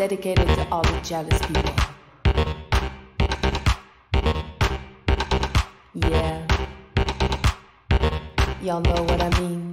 dedicated to all the jealous people. Yeah. Y'all know what I mean.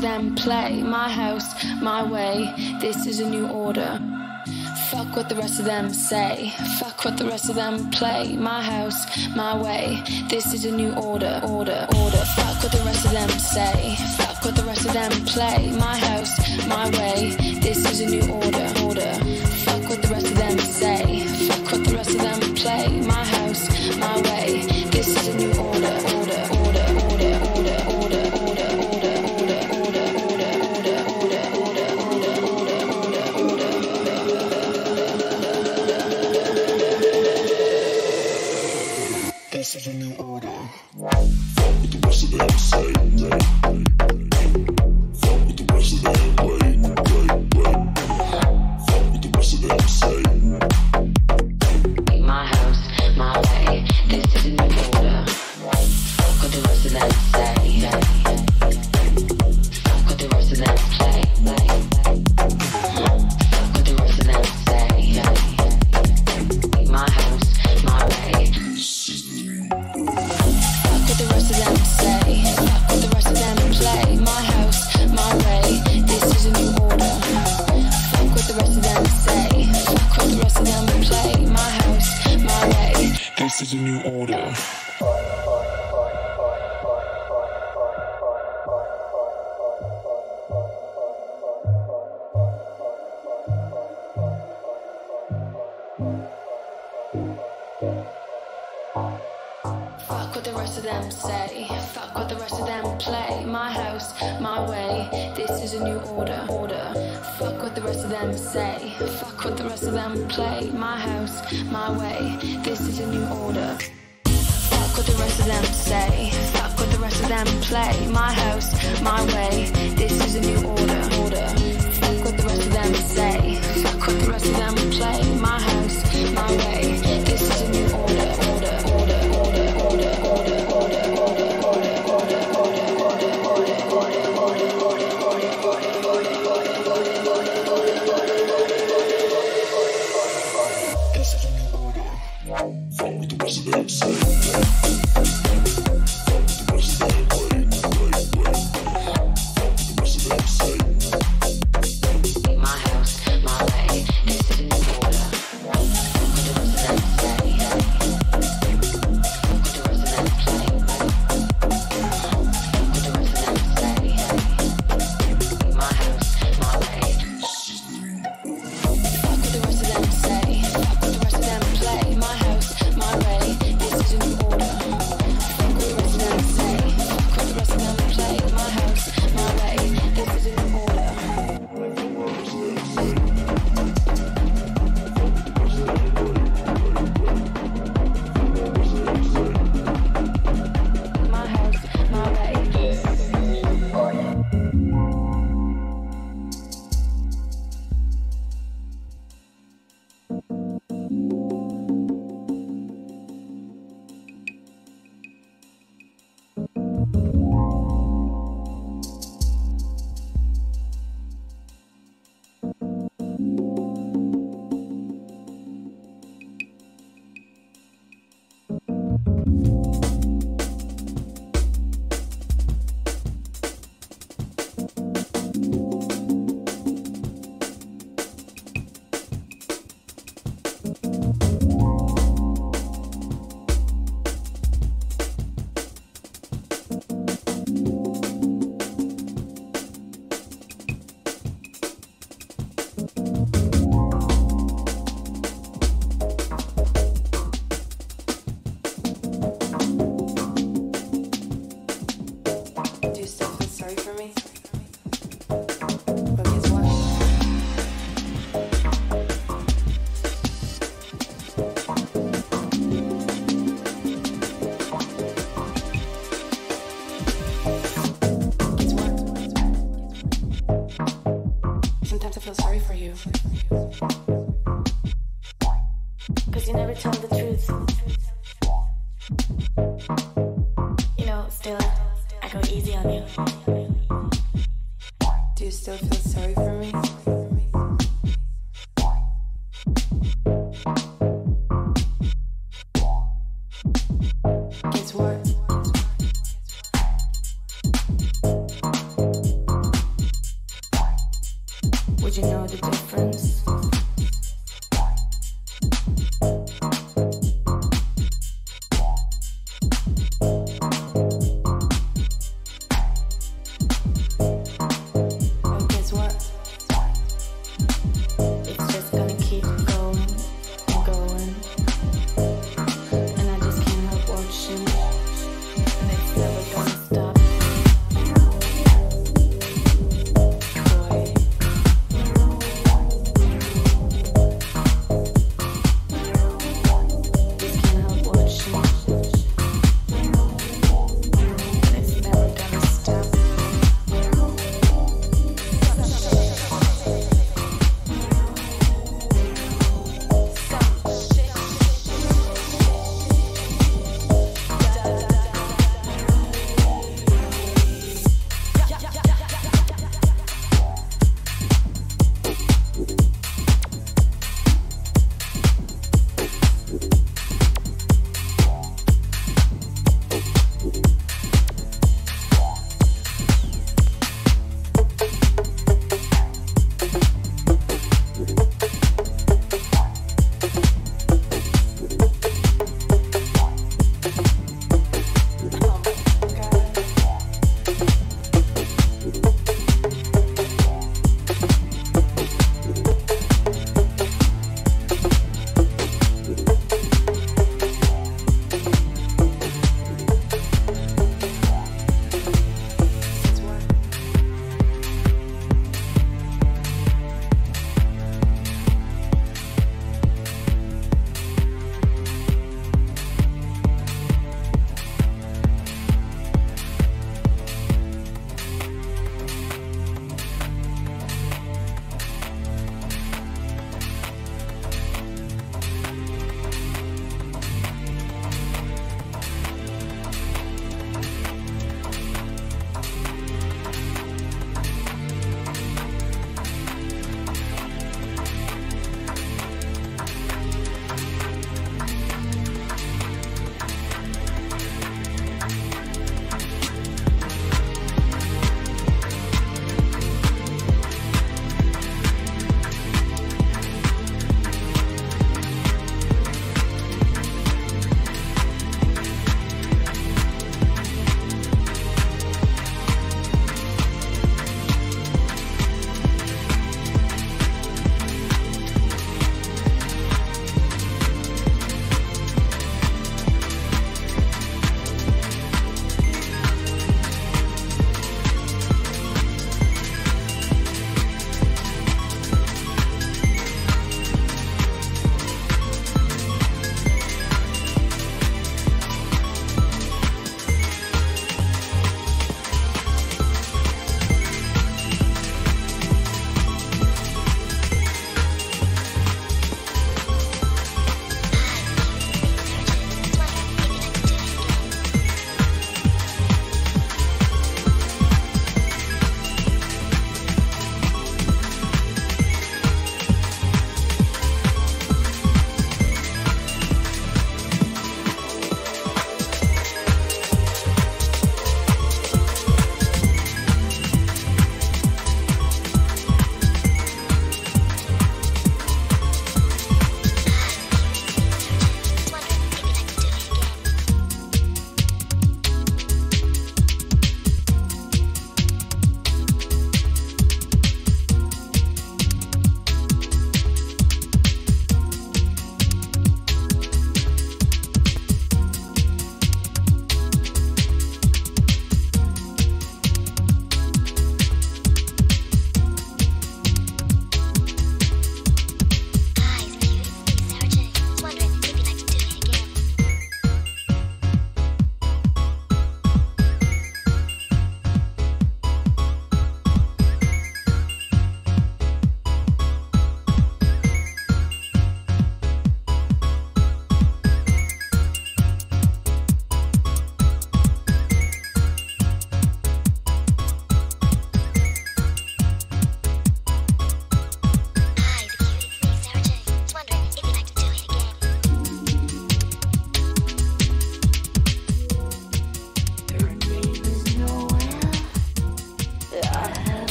them play. My house, my way, this is a new order. Fuck what the rest of them say. Fuck what the rest of them play. My house, my way, this is a new order, order, order. Fuck what the rest of them say. Fuck got the rest of them play. My house, my way, this is a new order, order. Fuck what the rest of them say.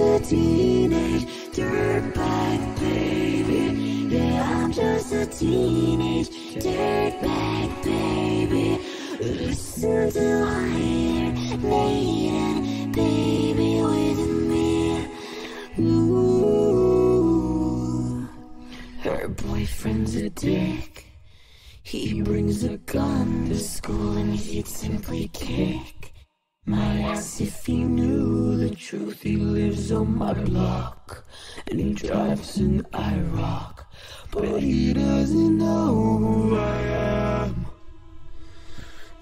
A teenage dirtbag baby. Yeah, I'm just a teenage dirtbag baby. Listen to Iron Maiden, baby, with me. Ooh, her boyfriend's a dick. He brings a gun to school and he'd simply kick my ass if he knew the truth. He lives on my block and he drives an IROC, but he doesn't know who I am.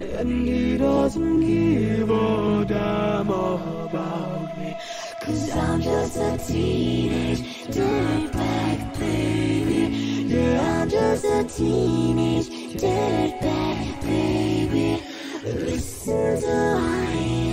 And he doesn't give a damn about me. Cause I'm just a teenage dirtbag baby. Yeah, I'm just a teenage dirtbag baby. Listen to Iron